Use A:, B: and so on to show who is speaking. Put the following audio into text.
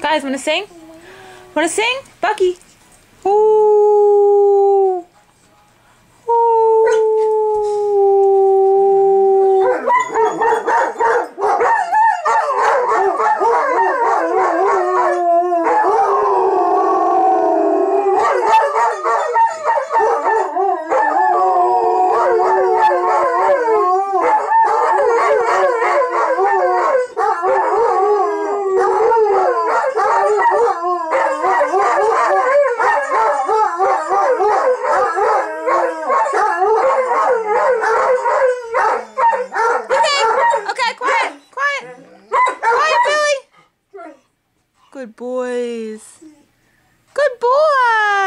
A: Guys, wanna sing? Wanna sing? Bucky. Good boys. Good boy.